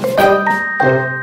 Música